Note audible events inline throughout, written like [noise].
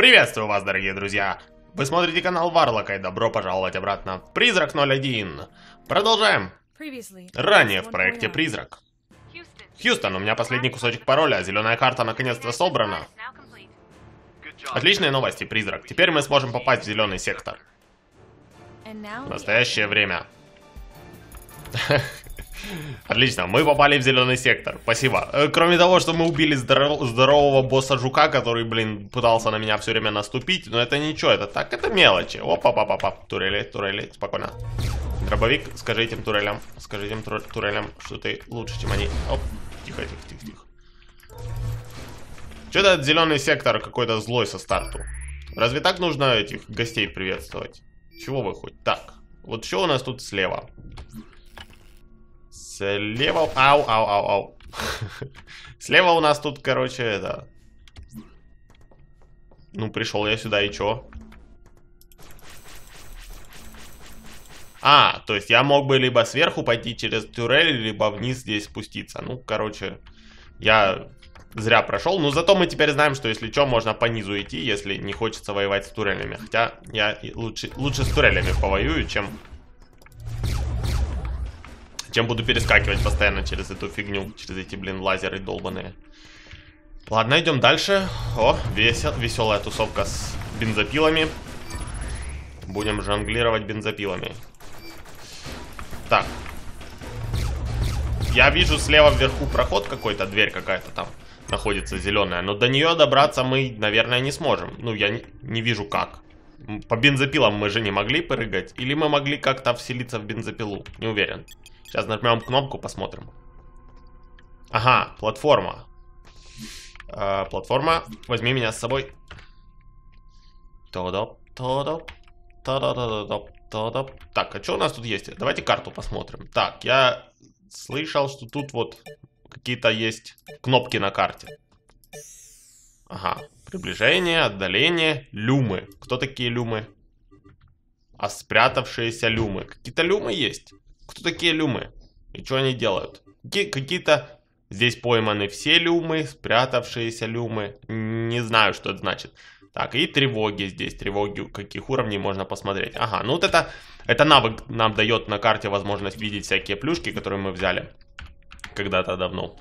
Приветствую вас, дорогие друзья! Вы смотрите канал Варлока и добро пожаловать обратно в Призрак 01. Продолжаем. Ранее в проекте Призрак. Хьюстон, у меня последний кусочек пароля, зеленая карта наконец-то собрана. Отличные новости, Призрак. Теперь мы сможем попасть в зеленый сектор. Настоящее время. [laughs] Отлично, мы попали в зеленый сектор. Спасибо. Э, кроме того, что мы убили здоров здорового босса жука, который, блин, пытался на меня все время наступить, но это ничего, это так, это мелочи. опа па па па Турели, турели, спокойно. Дробовик, скажи этим турелям, скажи этим тур турелям, что ты лучше, чем они. Оп, тихо, тихо, тихо, тихо. Что этот зеленый сектор какой-то злой со старту? Разве так нужно этих гостей приветствовать? Чего вы хоть? Так, вот что у нас тут слева? Слева... Ау, ау, ау, ау. Слева у нас тут, короче, это... Ну, пришел я сюда, и чё? А, то есть я мог бы либо сверху пойти через турель, либо вниз здесь спуститься. Ну, короче, я зря прошел. Но зато мы теперь знаем, что если что, можно по низу идти, если не хочется воевать с турелями. Хотя я лучше, лучше с турелями повоюю, чем чем буду перескакивать постоянно через эту фигню, через эти, блин, лазеры долбаные. Ладно, идем дальше. О, весел, веселая тусовка с бензопилами. Будем жонглировать бензопилами. Так. Я вижу слева вверху проход какой-то, дверь какая-то там находится зеленая. Но до нее добраться мы, наверное, не сможем. Ну, я не, не вижу как. По бензопилам мы же не могли прыгать. Или мы могли как-то вселиться в бензопилу. Не уверен. Сейчас нажмем кнопку, посмотрим. Ага, платформа. Э, платформа, возьми меня с собой. Тодоп, тодоп, тодоп, тодоп. Так, а что у нас тут есть? Давайте карту посмотрим. Так, я слышал, что тут вот какие-то есть кнопки на карте. Ага, приближение, отдаление, люмы. Кто такие люмы? А спрятавшиеся люмы. Какие-то люмы есть. Кто такие люмы? И что они делают? Какие-то... Здесь пойманы все люмы, спрятавшиеся люмы. Не знаю, что это значит. Так, и тревоги здесь. Тревоги каких уровней можно посмотреть. Ага, ну вот это... Это навык нам дает на карте возможность видеть всякие плюшки, которые мы взяли когда-то давно.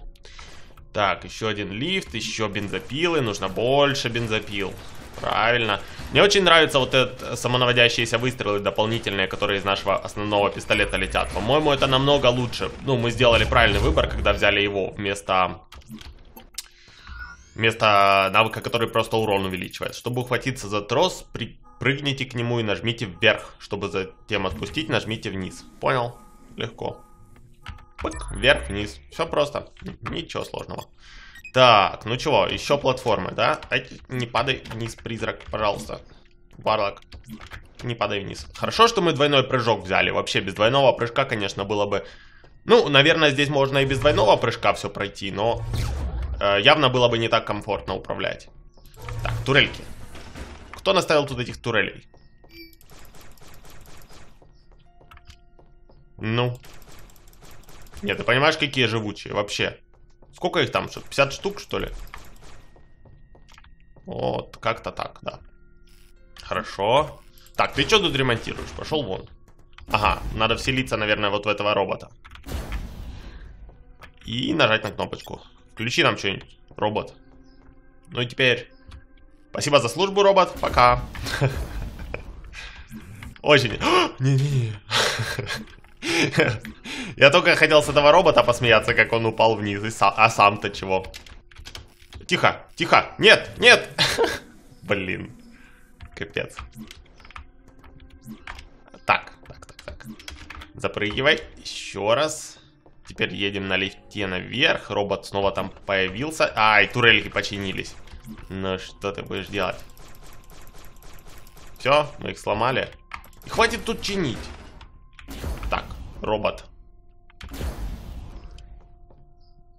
Так, еще один лифт, еще бензопилы. Нужно больше бензопил. Правильно. Мне очень нравятся вот эти самонаводящиеся выстрелы дополнительные, которые из нашего основного пистолета летят. По-моему, это намного лучше. Ну, мы сделали правильный выбор, когда взяли его вместо... Вместо навыка, который просто урон увеличивает. Чтобы ухватиться за трос, прыгните к нему и нажмите вверх. Чтобы затем отпустить, нажмите вниз. Понял? Легко. Пык, вверх, вниз. Все просто. Ничего сложного. Так, ну чего, еще платформы, да? Ай, не падай вниз, призрак, пожалуйста. Варлок, не падай вниз. Хорошо, что мы двойной прыжок взяли. Вообще, без двойного прыжка, конечно, было бы... Ну, наверное, здесь можно и без двойного прыжка все пройти, но... Э, явно было бы не так комфортно управлять. Так, турельки. Кто наставил тут этих турелей? Ну. Нет, ты понимаешь, какие живучие вообще? Сколько их там? 50 штук, что ли? Вот, как-то так, да. Хорошо. Так, ты что тут ремонтируешь? Пошел вон. Ага, надо вселиться, наверное, вот в этого робота. И нажать на кнопочку. Включи нам что-нибудь, робот. Ну и теперь... Спасибо за службу, робот. Пока. [laughs] Очень... [gasps] Не-не-не. [laughs] Я только хотел с этого робота посмеяться, как он упал вниз. А сам-то чего? Тихо, тихо. Нет, нет. Блин. Капец. Так, так, так, так. Запрыгивай. Еще раз. Теперь едем на лифте наверх. Робот снова там появился. Ай, турельки починились. Ну, что ты будешь делать? Все, мы их сломали. И хватит тут чинить робот.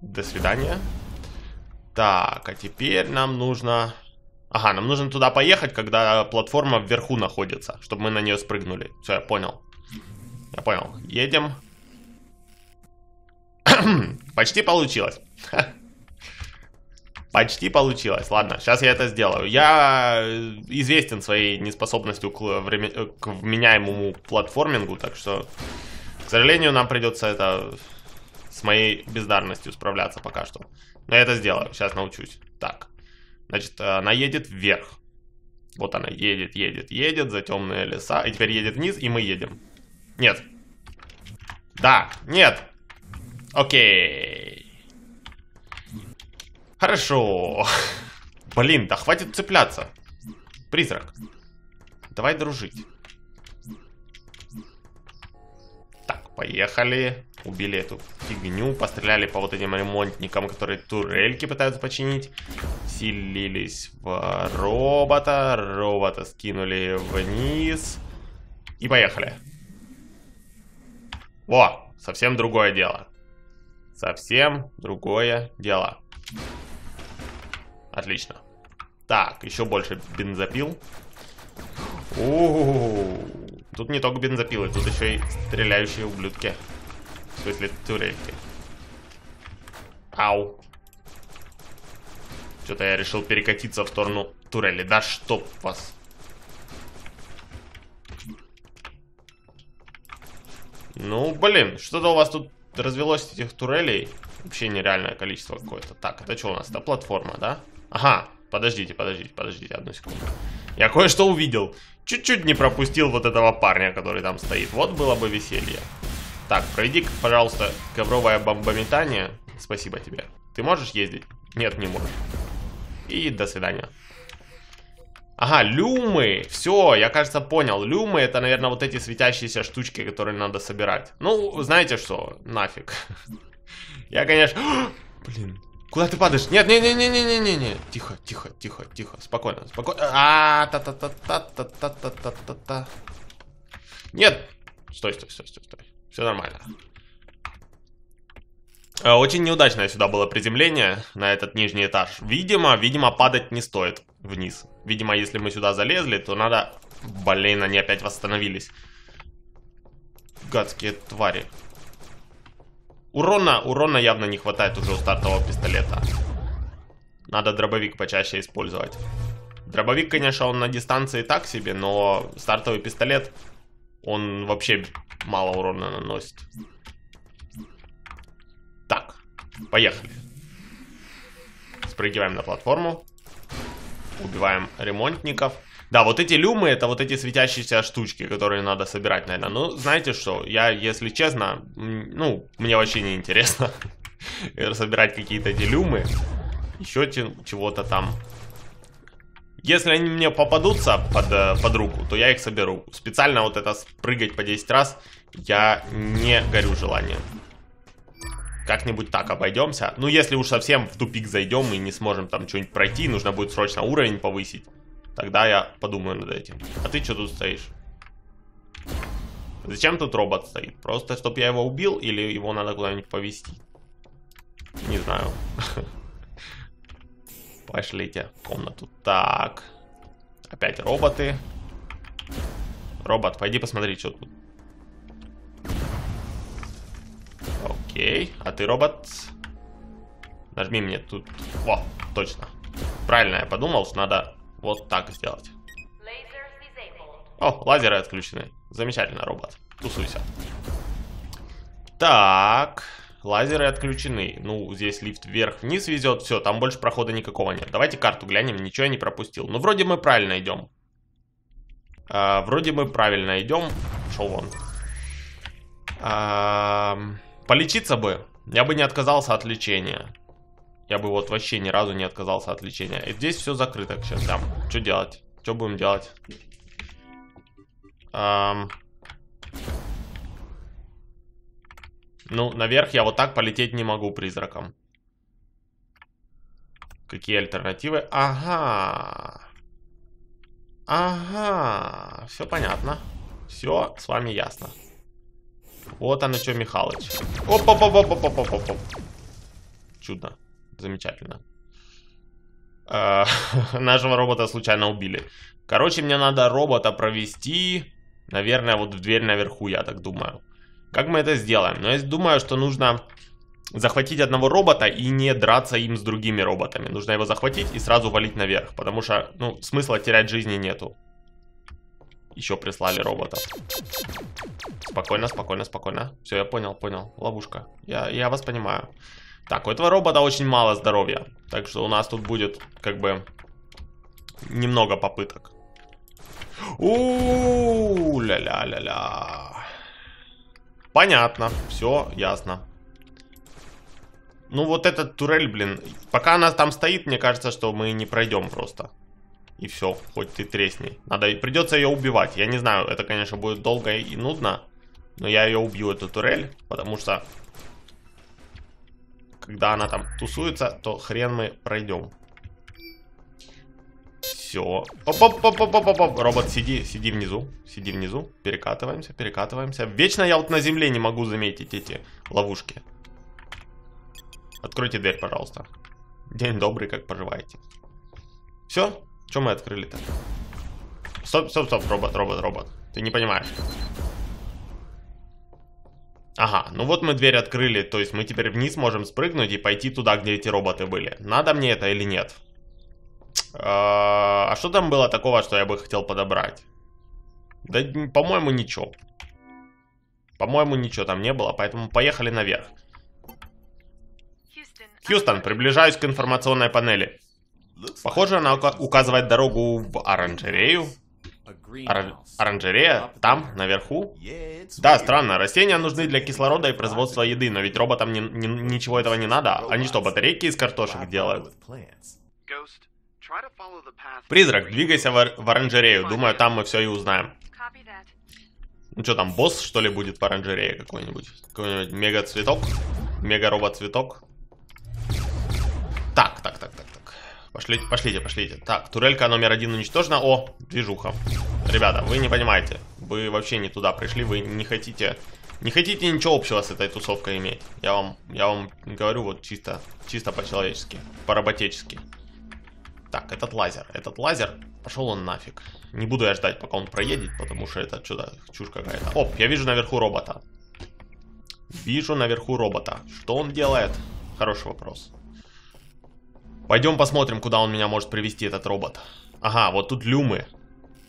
До свидания. Так, а теперь нам нужно... Ага, нам нужно туда поехать, когда платформа вверху находится, чтобы мы на нее спрыгнули. Все, я понял. Я понял. Едем. [clears throat] Почти получилось. [laughs] Почти получилось. Ладно, сейчас я это сделаю. Я э, известен своей неспособностью к, время... к вменяемому платформингу, так что, к сожалению, нам придется это с моей бездарностью справляться пока что. Но я это сделаю, сейчас научусь. Так, значит, она едет вверх. Вот она едет, едет, едет за темные леса. И теперь едет вниз, и мы едем. Нет. Да, нет. Окей. Хорошо. [laughs] Блин, да хватит цепляться. Призрак. Давай дружить. Поехали. Убили эту фигню. Постреляли по вот этим ремонтникам, которые турельки пытаются починить. Вселились в робота. Робота скинули вниз. И поехали. Во, совсем другое дело. Совсем другое дело. Отлично. Так, еще больше бензопил. У -у -у Тут не только бензопилы, тут еще и стреляющие ублюдки. В смысле, турельки. Ау. Что-то я решил перекатиться в сторону турели. Да чтоб вас. Ну, блин, что-то у вас тут развелось этих турелей. Вообще нереальное количество какое-то. Так, это что у нас? Это платформа, да? Ага, подождите, подождите, подождите одну секунду. Я кое-что увидел. Чуть-чуть не пропустил вот этого парня, который там стоит. Вот было бы веселье. Так, пройди, пожалуйста, ковровое бомбометание. Спасибо тебе. Ты можешь ездить? Нет, не можешь. И до свидания. Ага, люмы. Все, я, кажется, понял. Люмы это, наверное, вот эти светящиеся штучки, которые надо собирать. Ну, знаете что? Нафиг. [laughs] Я, конечно... [gasps] Блин. Куда ты падаешь? Нет, не, не, не, не, не, не, не. Тихо, тихо, тихо, тихо. Спокойно, спокойно. А, та та та та та та та та та та Нет. Стой, стой, стой, стой, стой. Все нормально. Очень неудачное сюда было приземление на этот нижний этаж. Видимо, видимо, падать не стоит вниз. Видимо, если мы сюда залезли, то надо... Блин, они опять восстановились. Гадские твари. Урона, урона явно не хватает уже у стартового пистолета. Надо дробовик почаще использовать. Дробовик, конечно, он на дистанции так себе, но стартовый пистолет, он вообще мало урона наносит. Так, поехали. Спрыгиваем на платформу. Убиваем ремонтников. Да, вот эти люмы, это вот эти светящиеся штучки, которые надо собирать, наверное. Ну, знаете что, я, если честно, ну, мне вообще не интересно [laughs] собирать какие-то эти люмы. Еще чего-то там. Если они мне попадутся под, э, под руку, то я их соберу. Специально вот это прыгать по 10 раз я не горю желанием. Как-нибудь так обойдемся. Ну, если уж совсем в тупик зайдем и не сможем там что-нибудь пройти, нужно будет срочно уровень повысить. Тогда я подумаю над этим. А ты что тут стоишь? Зачем тут робот стоит? Просто, чтобы я его убил или его надо куда-нибудь повезти? Не знаю. [laughs] Пошлите в комнату. Так. Опять роботы. Робот, пойди посмотри, что тут. Окей. А ты робот? Нажми мне тут. О, точно. Правильно я подумал, что надо вот так сделать. О, лазеры отключены. Замечательно, робот. Тусуйся. Так. Лазеры отключены. Ну, здесь лифт вверх-вниз везет. Все, там больше прохода никакого нет. Давайте карту глянем. Ничего я не пропустил. Ну, вроде мы правильно идем. А, вроде мы правильно идем. Шел вон. А, полечиться бы. Я бы не отказался от лечения. Я бы вот вообще ни разу не отказался от лечения. И здесь все закрыто сейчас. Там. Что делать? Что будем делать? Эм... Ну, наверх я вот так полететь не могу призраком. Какие альтернативы? Ага. Ага. Все понятно. Все с вами ясно. Вот оно что, Михалыч. Оп-оп-оп-оп-оп-оп-оп. Чудно. Замечательно. А, [laughs] нашего робота случайно убили. Короче, мне надо робота провести, наверное, вот в дверь наверху, я так думаю. Как мы это сделаем? Ну, я думаю, что нужно захватить одного робота и не драться им с другими роботами. Нужно его захватить и сразу валить наверх, потому что, ну, смысла терять жизни нету. Еще прислали роботов. Спокойно, спокойно, спокойно. Все, я понял, понял. Ловушка. Я, я вас понимаю. Так, у этого робота очень мало здоровья. Так что у нас тут будет, как бы, немного попыток. у ля ля ля ля Понятно, все ясно. Ну вот этот турель, блин, пока она там стоит, мне кажется, что мы не пройдем просто. И все, хоть ты тресни. Надо, придется ее убивать. Я не знаю, это, конечно, будет долго и нудно. Но я ее убью, эту турель. Потому что, когда она там тусуется, то хрен мы пройдем. Все. Оп-оп-оп-оп-оп-оп. Робот, сиди, сиди внизу. Сиди внизу. Перекатываемся, перекатываемся. Вечно я вот на земле не могу заметить эти ловушки. Откройте дверь, пожалуйста. День добрый, как поживаете. Все? Чем мы открыли-то? Стоп, стоп, стоп, робот, робот, робот. Ты не понимаешь. Ага, ну вот мы дверь открыли, то есть мы теперь вниз можем спрыгнуть и пойти туда, где эти роботы были. Надо мне это или нет? А, а что там было такого, что я бы хотел подобрать? Да, по-моему, ничего. По-моему, ничего там не было, поэтому поехали наверх. Хьюстон, приближаюсь к информационной панели. Похоже, она указывает дорогу в оранжерею. Ор оранжерея? Там, наверху? Да, странно. Растения нужны для кислорода и производства еды, но ведь роботам не, не, ничего этого не надо. Они что, батарейки из картошек делают? Призрак, двигайся в, в оранжерею. Думаю, там мы все и узнаем. Ну что там, босс, что ли, будет в оранжерее какой-нибудь? Какой-нибудь мега-цветок? Мега-робот-цветок? Так, так, так, так. Пошлите, пошлите, пошлите. Так, турелька номер один уничтожена. О, движуха. Ребята, вы не понимаете. Вы вообще не туда пришли. Вы не хотите... Не хотите ничего общего с этой тусовкой иметь. Я вам, я вам говорю вот чисто, чисто по-человечески. По-роботечески. Так, этот лазер. Этот лазер, пошел он нафиг. Не буду я ждать, пока он проедет, потому что это что-то чушь какая-то. Оп, я вижу наверху робота. Вижу наверху робота. Что он делает? Хороший вопрос. Пойдем посмотрим, куда он меня может привести, этот робот. Ага, вот тут люмы.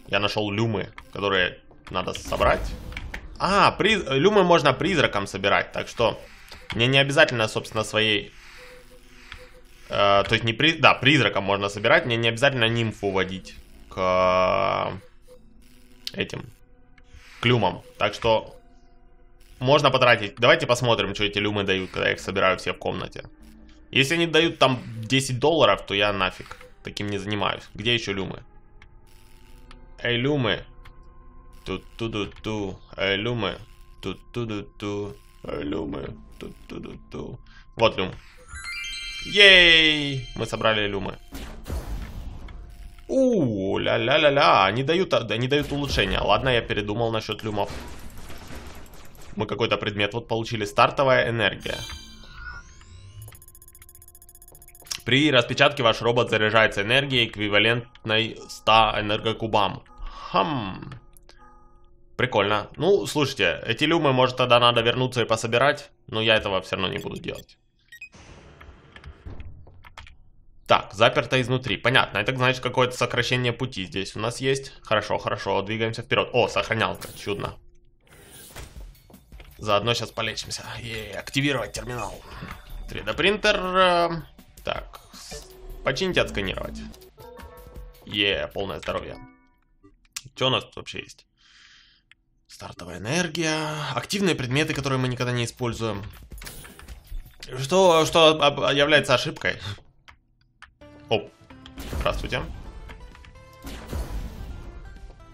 Я нашел люмы, которые надо собрать. А, приз... люмы можно призраком собирать, так что мне не обязательно, собственно, своей... Э, то есть не при... Да, призраком можно собирать, мне не обязательно нимфу водить к этим, к люмам. Так что можно потратить. Давайте посмотрим, что эти люмы дают, когда их собираю все в комнате. Если они дают там 10 долларов, то я нафиг таким не занимаюсь. Где еще люмы? Эй, люмы. Тут-ту-ду-ту. Эй, люмы. Тут-ту-ду-ту. Эй, люмы. Тут-ту-ду-ту. Вот люм. Ей! Мы собрали люмы. У, ля-ля-ля-ля, они дают, они дают улучшения. Ладно, я передумал насчет люмов. Мы какой-то предмет вот получили. Стартовая энергия. При распечатке ваш робот заряжается энергией, эквивалентной 100 энергокубам. Хм. Прикольно. Ну, слушайте, эти люмы, может, тогда надо вернуться и пособирать, но я этого все равно не буду делать. Так, заперто изнутри. Понятно, это значит какое-то сокращение пути здесь у нас есть. Хорошо, хорошо, двигаемся вперед. О, сохранялка, чудно. Заодно сейчас полечимся. И активировать терминал. 3D принтер. Так, почините, отсканировать. Е, полное здоровье. Что у нас тут вообще есть? Стартовая энергия. Активные предметы, которые мы никогда не используем. Что, что является ошибкой? Оп. Здравствуйте.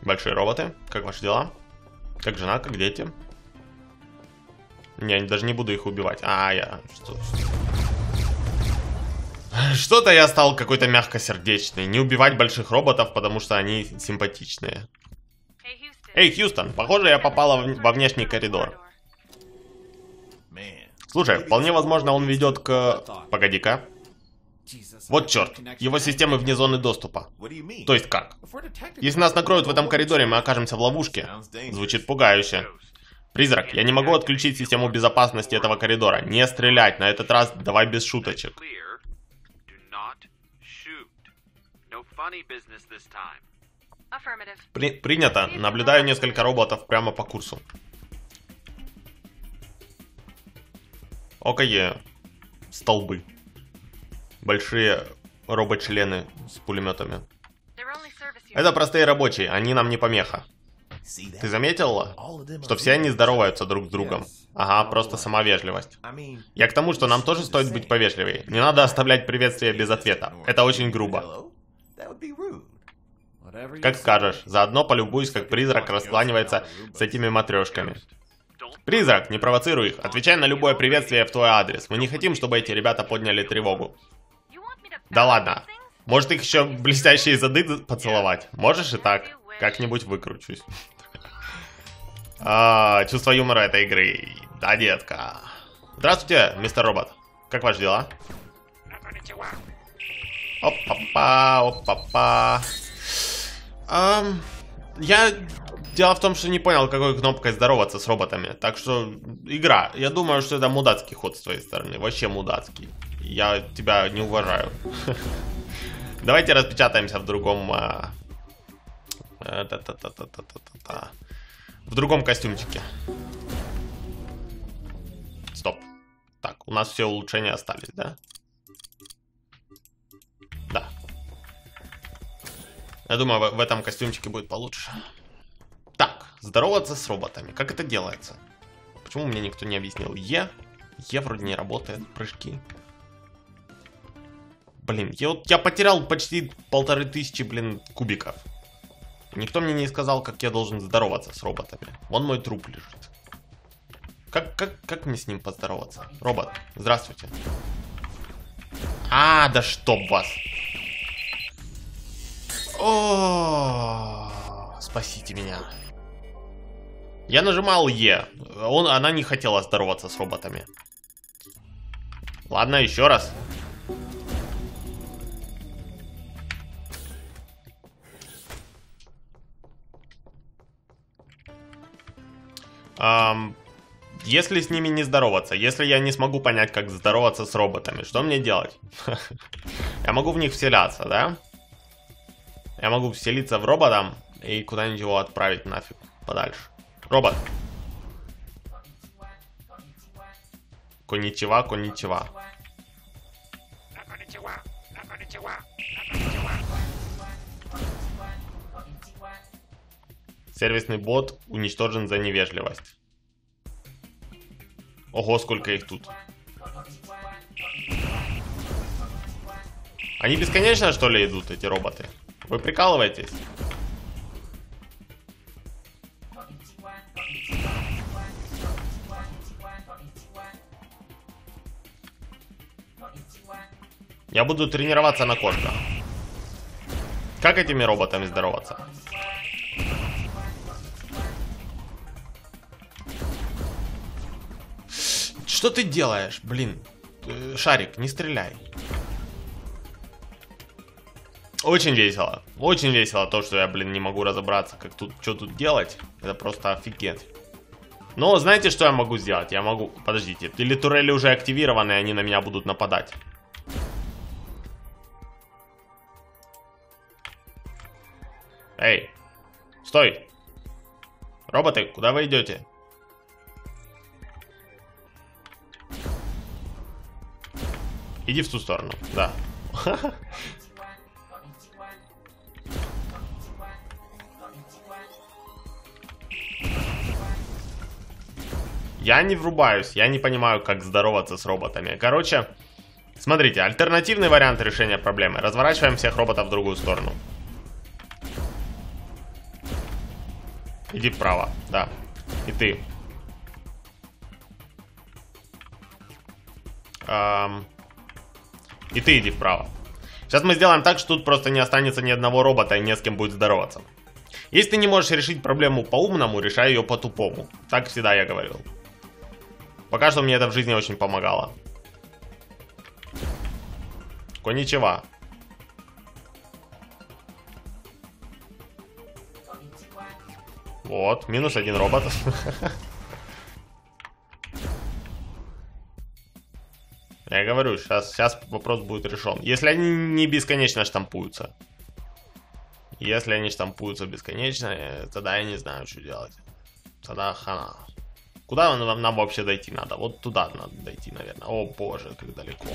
Большие роботы. Как ваши дела? Как жена, как дети? Я даже не буду их убивать. А, я... Что, что? Что-то я стал какой-то мягкосердечный. Не убивать больших роботов, потому что они симпатичные. Эй, Хьюстон, похоже, я попала во внешний коридор. Слушай, вполне возможно, он ведет к... Погоди-ка. Вот черт, его системы вне зоны доступа. То есть как? Если нас накроют в этом коридоре, мы окажемся в ловушке. Звучит пугающе. Призрак, я не могу отключить систему безопасности этого коридора. Не стрелять, на этот раз давай без шуточек. При- принято. Наблюдаю несколько роботов прямо по курсу. ОКЕ. Столбы. Большие робот-члены с пулеметами. Это простые рабочие, они нам не помеха. Ты заметила, что все они здороваются друг с другом? Ага, просто сама вежливость. Я к тому, что нам тоже стоит быть повежливее. Не надо оставлять приветствие без ответа. Это очень грубо. Как скажешь, заодно полюбуюсь, как призрак раскланивается с этими матрешками. Призрак, не провоцируй их. Отвечай на любое приветствие в твой адрес. Мы не хотим, чтобы эти ребята подняли тревогу. Да ладно. Может их еще блестящие зады поцеловать? Можешь и так. Как-нибудь выкручусь. [laughs] А, чувство юмора этой игры. Да, детка. Здравствуйте, мистер робот. Как ваши дела? Опа-па, опа-па. Ам, я... Дело в том, что не понял, какой кнопкой здороваться с роботами. Так что, игра. Я думаю, что это мудацкий ход с твоей стороны. Вообще мудацкий. Я тебя не уважаю. [laughs] Давайте распечатаемся в другом... а, э. В другом костюмчике. Стоп. Так, у нас все улучшения остались? Да. Я думаю, в, этом костюмчике будет получше. Так, здороваться с роботами. Как это делается? Почему мне никто не объяснил? Е. Е вроде не работает. Прыжки. Блин, я, вот, я потерял почти полторы тысячи, блин, кубиков. Никто мне не сказал, как я должен здороваться с роботами. Вон мой труп лежит. Как, как, как мне с ним поздороваться? Робот, здравствуйте. А, да чтоб вас. О, спасите меня. Я нажимал Е. Он, она не хотела здороваться с роботами. Ладно, еще раз. Ам, если с ними не здороваться, если я не смогу понять, как здороваться с роботами, что мне делать? [laughs] Я могу в них вселяться, да? Я могу вселиться в робота и куда-нибудь его отправить нафиг подальше. Робот. Коничева, коничева. Сервисный бот уничтожен за невежливость. Ого, сколько их тут. Они бесконечно, что ли, идут, эти роботы? Вы прикалываетесь? Я буду тренироваться на кошках. Как этими роботами здороваться? Что ты делаешь? Блин. Э, Шарик, не стреляй. Очень весело. Очень весело то, что я, блин, не могу разобраться, как тут, что тут делать. Это просто офигеть. Но знаете, что я могу сделать? Я могу... Подождите. Или турели уже активированы, и они на меня будут нападать. Эй. Стой. Роботы, куда вы идете? Иди в ту сторону, да. [laughs] Я не врубаюсь, я не понимаю, как здороваться с роботами. Короче, смотрите, альтернативный вариант решения проблемы. Разворачиваем всех роботов в другую сторону. Иди вправо, да. И ты. Ам, И ты иди вправо. Сейчас мы сделаем так, что тут просто не останется ни одного робота и не с кем будет здороваться. Если ты не можешь решить проблему по-умному, решай ее по-тупому. Так всегда я говорил. Пока что мне это в жизни очень помогало. Коничева. Вот, минус один робот. [laughs] Я говорю, сейчас, сейчас вопрос будет решен. Если они не бесконечно штампуются. Если они штампуются бесконечно, э, тогда я не знаю, что делать. Тогда хана. Куда нам, нам вообще дойти надо? Вот туда надо дойти, наверное. О боже, как далеко.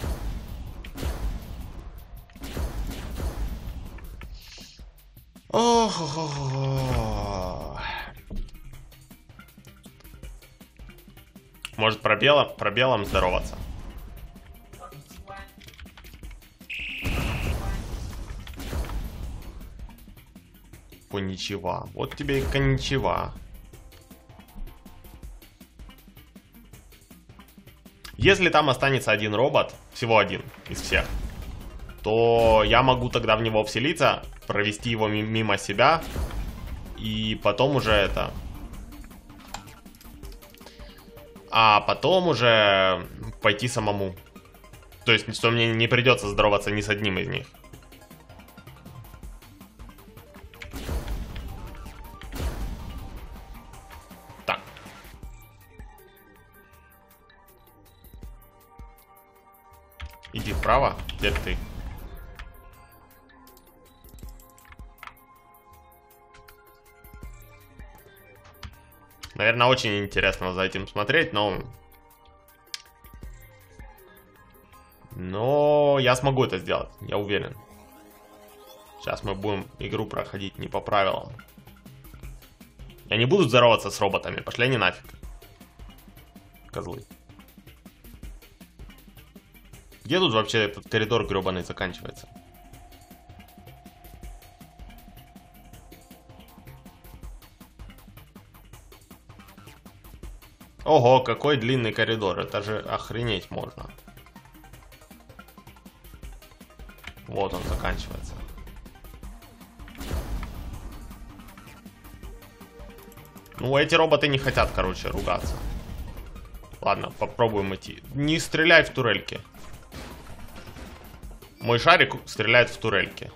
Ох, Может пробелом, пробелом здороваться? Коничева. Вот тебе и коничева. Если там останется один робот, всего один из всех, то я могу тогда в него вселиться, провести его мимо себя, и потом уже это... А потом уже пойти самому. То есть, что мне не придется здороваться ни с одним из них. Наверное, очень интересно за этим смотреть, но... Но я смогу это сделать, я уверен. Сейчас мы будем игру проходить не по правилам. Я не буду здороваться с роботами, пошли они нафиг. Козлы. Где тут вообще этот коридор гребаный заканчивается? Ого, какой длинный коридор. Это же охренеть можно. Вот он заканчивается. Ну, эти роботы не хотят, короче, ругаться. Ладно, попробуем идти. Не стреляй в турельки. Мой шарик стреляет в турельки.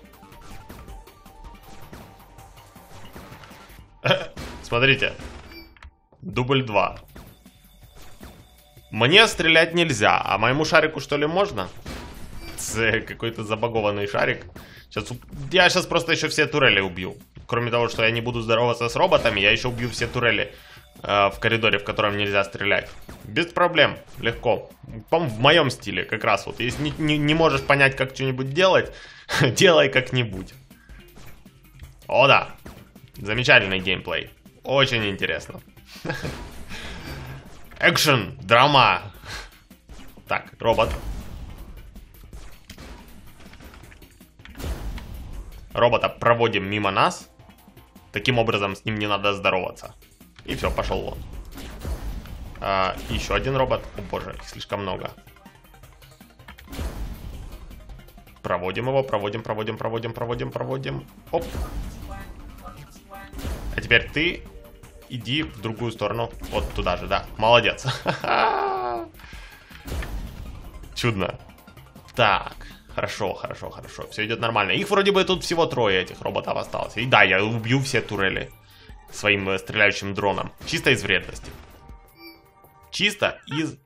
[laughs] Смотрите. Дубль 2. Мне стрелять нельзя, а моему шарику что ли можно? Какой-то забагованный шарик. Сейчас, я сейчас просто еще все турели убью. Кроме того, что я не буду здороваться с роботами, я еще убью все турели э, в коридоре, в котором нельзя стрелять. Без проблем, легко. В моем стиле как раз вот. Если не, не, не можешь понять, как что-нибудь делать, [laughs] делай как-нибудь. О да, замечательный геймплей. Очень интересно. [laughs] Экшен, драма. Так, робот. Робота проводим мимо нас. Таким образом, с ним не надо здороваться. И все, пошел вон. А, еще один робот. О боже, их слишком много. Проводим его, проводим, проводим, проводим, проводим, проводим. Оп. А теперь ты иди в другую сторону. Вот туда же, да. Молодец. Чудно. Так. Хорошо, хорошо, хорошо. Все идет нормально. Их вроде бы тут всего трое этих роботов осталось. И да, я убью все турели своим э, стреляющим дроном. Чисто из вредности. Чисто из...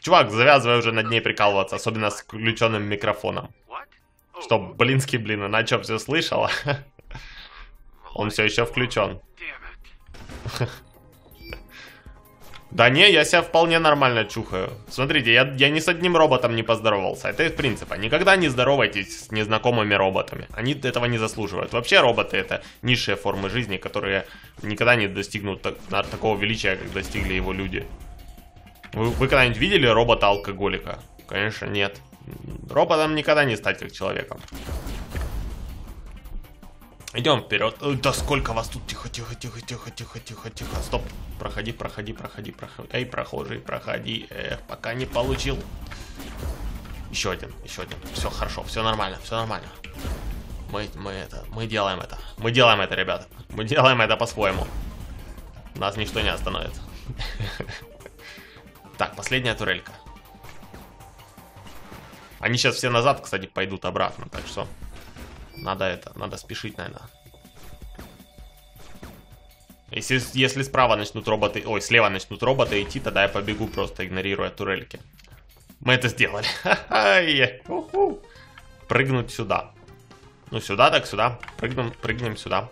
Чувак, завязывай уже над ней прикалываться, особенно с включенным микрофоном. Что, блинский блин, она что, все слышала? Он все еще включен. [laughs] Да не, я себя вполне нормально чухаю. Смотрите, я, я ни с одним роботом не поздоровался. Это из принципа. Никогда не здоровайтесь с незнакомыми роботами. Они этого не заслуживают. Вообще роботы это низшие формы жизни, которые никогда не достигнут так, такого величия, как достигли его люди. Вы, вы когда-нибудь видели робота-алкоголика? Конечно, нет. Роботом никогда не стать как человеком. Идем вперед. Да сколько вас тут? Тихо, тихо, тихо, тихо, тихо, тихо, тихо. Стоп. Проходи, проходи, проходи, проходи. Эй, прохожий, проходи. Эх, пока не получил. Еще один, еще один. Все хорошо, все нормально, все нормально. Мы, мы это, мы делаем это. Мы делаем это, ребята. Мы делаем это по-своему. Нас ничто не остановит. [laughs] Так, последняя турелька. Они сейчас все назад, кстати, пойдут обратно, так что... Надо это, надо спешить, наверное. Если, если справа начнут роботы... Ой, слева начнут роботы идти, тогда я побегу просто, игнорируя турельки. Мы это сделали. Прыгнуть сюда. Ну, сюда, так сюда. Прыгнем, прыгнем сюда.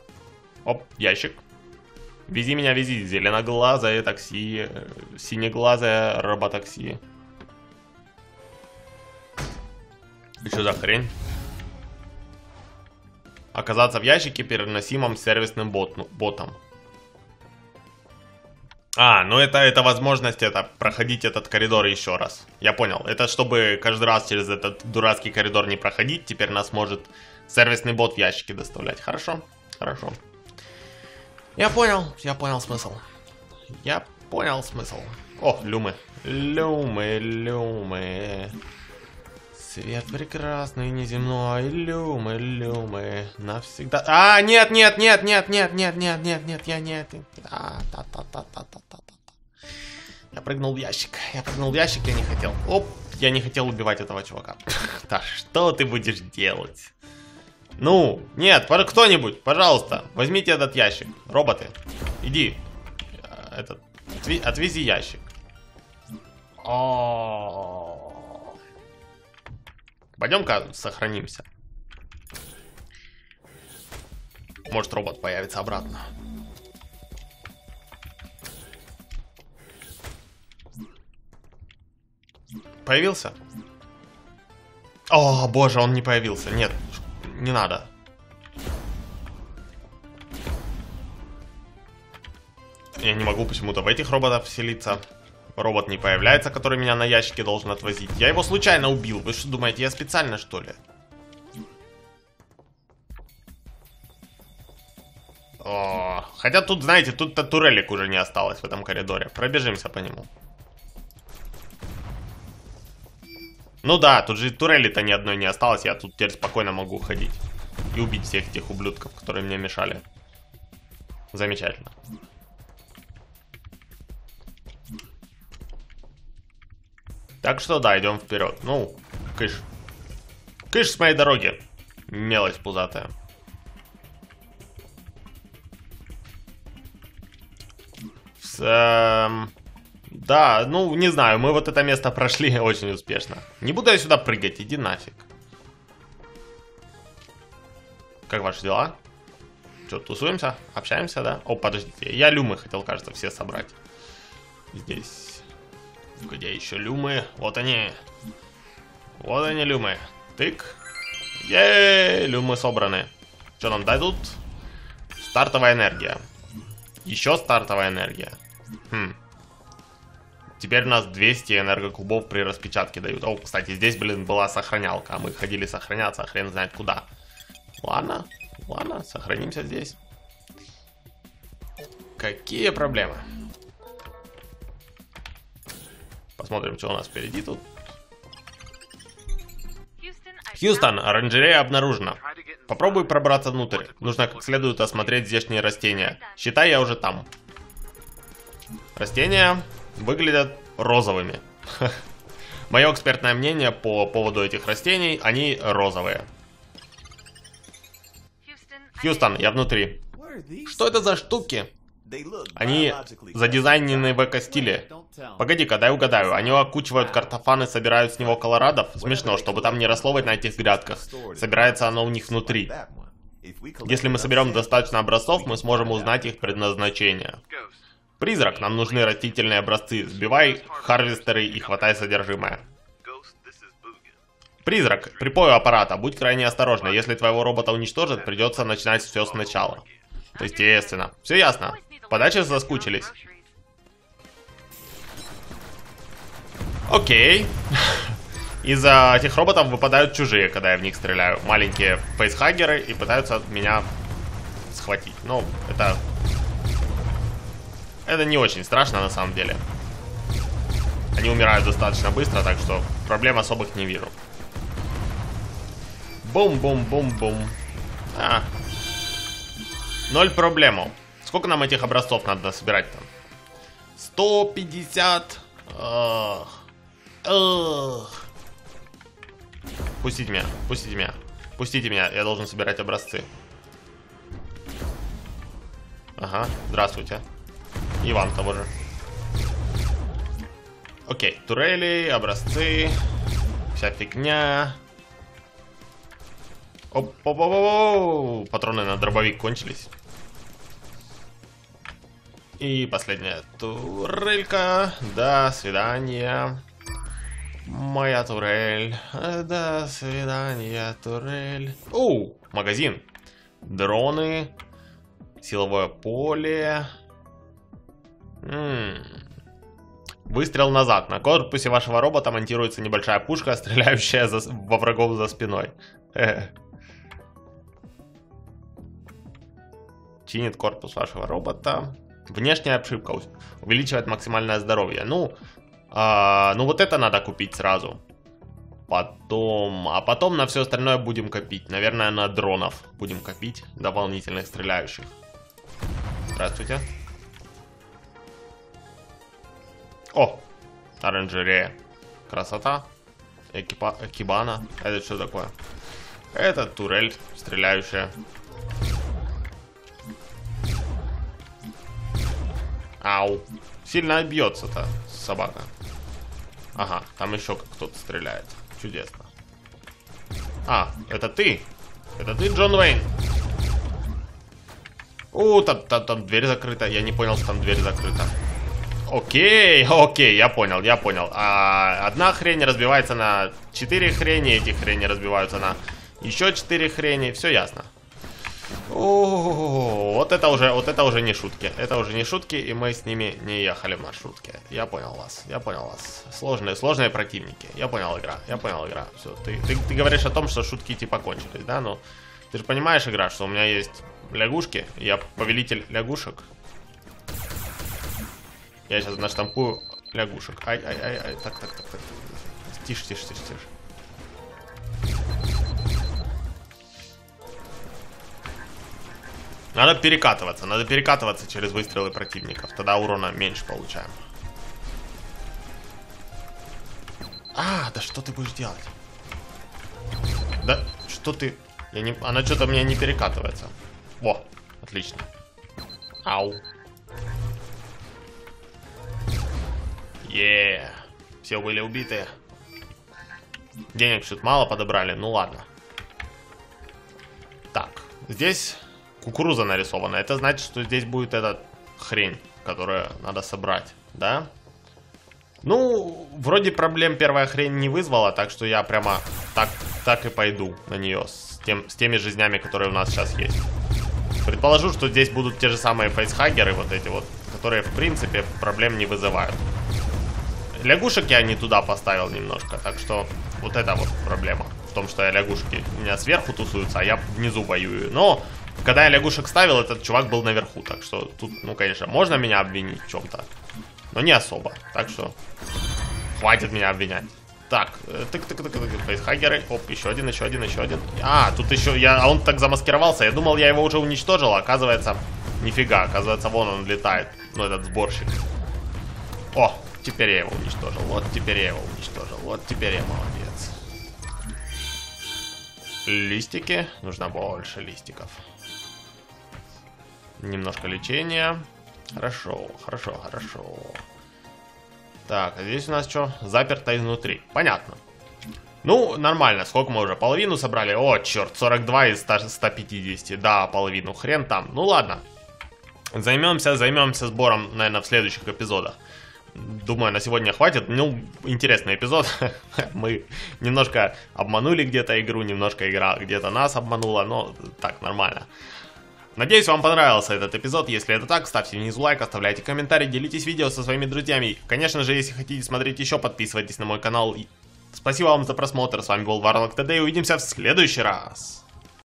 Оп, ящик. Вези меня, вези. Зеленоглазое такси. э, Синеглазое роботакси. И Что за хрень? Оказаться в ящике, переносимом сервисным бот, ну, ботом. А, ну это, это возможность это проходить этот коридор еще раз. Я понял. Это чтобы каждый раз через этот дурацкий коридор не проходить, теперь нас может сервисный бот в ящике доставлять. Хорошо, хорошо. Я понял, я понял смысл. Я понял смысл. О, люмы. Люмы, люмы. Свет прекрасный, неземной, люмы, люмы, навсегда. А, нет, нет, нет, нет, нет, нет, нет, нет, нет, я нет. А, та, та, та, та, та, та, та. Я прыгнул в ящик. Я прыгнул в ящик, я не хотел. Оп, я не хотел убивать этого чувака. [laughs] Да что ты будешь делать? Ну, нет, кто-нибудь, пожалуйста, возьмите этот ящик. Роботы, иди. Э, Этот, отвези ящик. О. Пойдем-ка сохранимся. Может робот появится обратно. Появился? О, боже, он не появился. Нет, не надо. Я не могу почему-то в этих роботов вселиться. Робот не появляется, который меня на ящике должен отвозить. Я его случайно убил. Вы что думаете, я специально что ли? О, хотя тут, знаете, тут-то турелек уже не осталось в этом коридоре. Пробежимся по нему. Ну да, тут же турели-то ни одной не осталось. Я тут теперь спокойно могу ходить. И убить всех этих ублюдков, которые мне мешали. Замечательно. Так что да, идем вперед. Ну, кыш. Кыш с моей дороги. Мелочь пузатая. С, эм, Да, ну, не знаю, мы вот это место прошли [laughs] очень успешно. Не буду я сюда прыгать, иди нафиг. Как ваши дела? Что, тусуемся? Общаемся, да? О, подождите, я люмы хотел, кажется, все собрать. Здесь. Где еще люмы? Вот они. Вот они, люмы. Тык. Ей, люмы собраны. Что нам дадут? Стартовая энергия. Еще стартовая энергия. Хм. Теперь у нас 200 энергокубов при распечатке дают. О, кстати, здесь, блин, была сохранялка. а Мы ходили сохраняться, а хрен знает куда. Ладно, ладно, сохранимся здесь. Какие проблемы? Посмотрим, что у нас впереди тут. Хьюстон, оранжерея обнаружена. Попробуй пробраться внутрь. Нужно как следует осмотреть здешние растения. Считай, я уже там. Растения выглядят розовыми. [laughs] Мое экспертное мнение по поводу этих растений, они розовые. Хьюстон, я внутри. Что это за штуки? Они задизайнены в эко-стиле. Погоди-ка, дай угадаю. Они окучивают картофан и собирают с него колорадов? Смешно, чтобы там не росло на этих грядках. Собирается оно у них внутри. Если мы соберем достаточно образцов, мы сможем узнать их предназначение. Призрак, нам нужны растительные образцы. Сбивай харвестеры и хватай содержимое. Призрак, припою аппарата, будь крайне осторожна. Если твоего робота уничтожат, придется начинать все сначала. Естественно. Все ясно. Подачи заскучились. Окей. [laughs] Из-за этих роботов выпадают чужие, когда я в них стреляю. Маленькие фейсхаггеры и пытаются меня схватить. Ну, это... Это не очень страшно на самом деле. Они умирают достаточно быстро, так что проблем особых не вижу. Бум-бум-бум-бум. А. Ноль проблему. Сколько нам этих образцов надо собирать там? 150. Ах. Ах. Пустите меня, пустите меня. Пустите меня, я должен собирать образцы. Ага, здравствуйте. И вам того же. Окей, турели, образцы, вся фигня. Оп, оп, оп, оп, Патроны на дробовик кончились. И последняя турелька. До свидания. Моя турель. До свидания, турель. Оу, магазин. Дроны. Силовое поле. М. Выстрел назад. На корпусе вашего робота монтируется небольшая пушка, [laughs] стреляющая за, во врагов за спиной. [laughs] Чинит корпус вашего робота. Внешняя обшивка увеличивает максимальное здоровье. Ну, а, ну вот это надо купить сразу. Потом, а потом на все остальное будем копить. Наверное, на дронов будем копить дополнительных стреляющих. Здравствуйте. О, оранжерея. Красота. Экипа, экибана. Это что такое? Это турель стреляющая. Ау. Сильно бьется-то собака. Ага, там еще кто-то стреляет. Чудесно. А, это ты? Это ты, Джон Уэйн? У, там, там, там дверь закрыта. Я не понял, что там дверь закрыта. Окей, окей, я понял, я понял. А, одна хрень разбивается на четыре хрени, эти хрени разбиваются на еще четыре хрени. Все ясно. О, вот это уже, вот это уже не шутки. Это уже не шутки, и мы с ними не ехали в маршрутке. Я понял вас, я понял вас. Сложные, сложные противники. Я понял игра, я понял игра. Все, ты, ты, ты говоришь о том, что шутки типа кончились, да? Ну, ты же понимаешь, игра, что у меня есть лягушки, я повелитель лягушек. Я сейчас наштампую лягушек. Ай, ай, ай, ай, так, так, так, так. Тише, тише, тише, тише. Надо перекатываться, надо перекатываться через выстрелы противников. Тогда урона меньше получаем. А, да что ты будешь делать? Да, что ты... Я не... Она что-то мне не перекатывается. Во, отлично. Ау. Е, все были убиты. Денег что-то мало подобрали, ну ладно. Так, здесь кукуруза нарисована. Это значит, что здесь будет эта хрень, которую надо собрать, да? Ну, вроде проблем первая хрень не вызвала, так что я прямо так, так и пойду на нее с, тем, с теми жизнями, которые у нас сейчас есть. Предположу, что здесь будут те же самые фейсхагеры, вот эти вот, которые, в принципе, проблем не вызывают. Лягушек я не туда поставил немножко, так что вот это вот проблема. В том, что я лягушки у меня сверху тусуются, а я внизу воюю. Но когда я лягушек ставил, этот чувак был наверху. Так что тут, ну, конечно, можно меня обвинить в чем-то. Но не особо. Так что хватит меня обвинять. Так, тык-тык-тык-тык, фейсхагеры. Оп, еще один, еще один, еще один. А, тут еще, я, а он так замаскировался. Я думал, я его уже уничтожил, а оказывается, нифига. Оказывается, вон он летает. Ну, этот сборщик. О, теперь я его уничтожил. Вот теперь я его уничтожил. Вот теперь я молодец. Листики. Нужно больше листиков. Немножко лечения. Хорошо, хорошо, хорошо. Так, а здесь у нас что? Заперто изнутри. Понятно. Ну, нормально. Сколько мы уже? Половину собрали? О, черт, 42 из 100, 150. Да, половину. Хрен там. Ну, ладно. Займемся, займемся сбором, наверное, в следующих эпизодах. Думаю, на сегодня хватит. Ну, интересный эпизод. [laughs] Мы немножко обманули где-то игру, немножко игра где-то нас обманула, но так, нормально. Надеюсь, вам понравился этот эпизод. Если это так, ставьте внизу лайк, оставляйте комментарий, делитесь видео со своими друзьями. Конечно же, если хотите смотреть еще, подписывайтесь на мой канал. Спасибо вам за просмотр. С вами был Warlock ТД и увидимся в следующий раз.